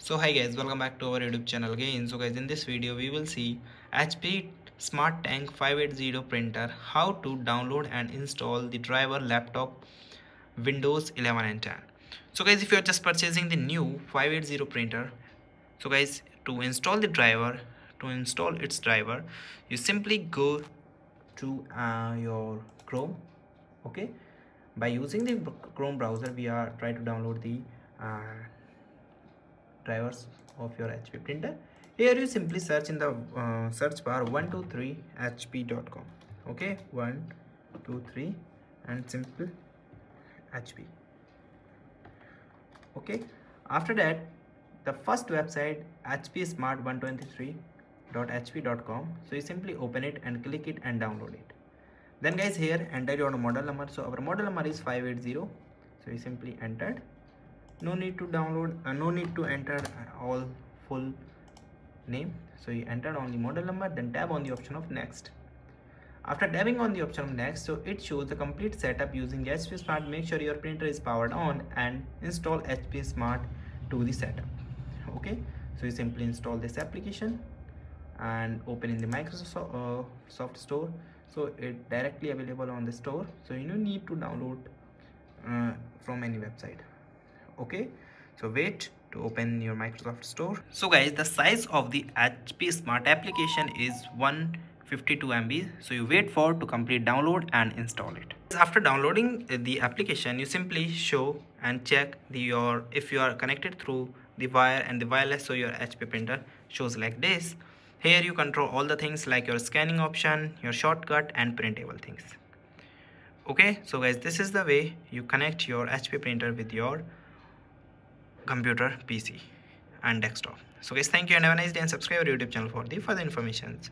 so hi guys welcome back to our youtube channel again. So guys in this video we will see hp smart tank 580 printer how to download and install the driver laptop windows 11 and 10 so guys if you are just purchasing the new 580 printer so guys to install the driver to install its driver you simply go to uh, your chrome okay? By using the chrome browser we are try to download the uh, drivers of your HP printer. Here you simply search in the uh, search bar 123hp.com okay 123 and simple HP okay after that the first website hpsmart123.hp.com. so you simply open it and click it and download it. Then guys here enter your model number. So our model number is 580 so you simply entered no need to download uh, no need to enter all full name. So you entered only model number then tab on the option of next. After tapping on the option of next so it shows the complete setup using hp smart. Make sure your printer is powered on and install hp smart to the setup. Okay? So you simply install this application and open in the microsoft uh, soft store. So it directly available on the store. So you don't need to download uh, from any website okay? So wait to open your microsoft store. So guys the size of the hp smart application is 152 mb so you wait for to complete download and install it. After downloading the application you simply show and check the your if you are connected through the wire and the wireless so your hp printer shows like this. Here you control all the things like your scanning option your shortcut and printable things. Okay? So guys this is the way you connect your hp printer with your computer pc and desktop. So guys thank you and have a nice day and subscribe our youtube channel for the further informations